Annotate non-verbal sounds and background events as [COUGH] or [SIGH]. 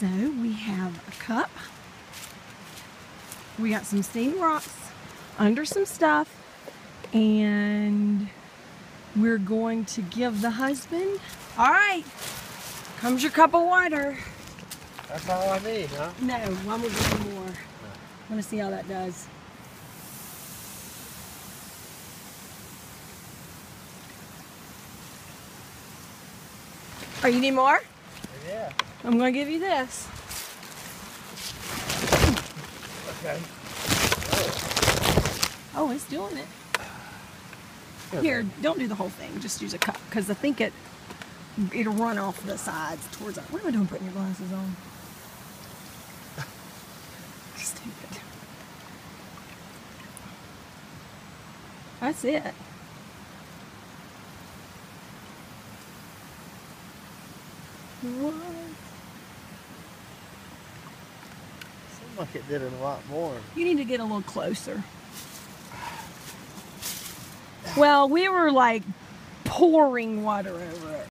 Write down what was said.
So we have a cup. We got some steamed rocks under some stuff. And we're going to give the husband. All right, comes your cup of water. That's all I need, huh? No, one will you more. I want to see how that does. Are you need more? Yeah. I'm going to give you this. Okay. Oh, it's doing it. Here, don't do the whole thing. Just use a cup because I think it it'll run off the sides towards. Our, what am I doing? Putting your glasses on? [LAUGHS] Stupid. That's it. What? Like it did it a lot more. You need to get a little closer. Well, we were like pouring water over it.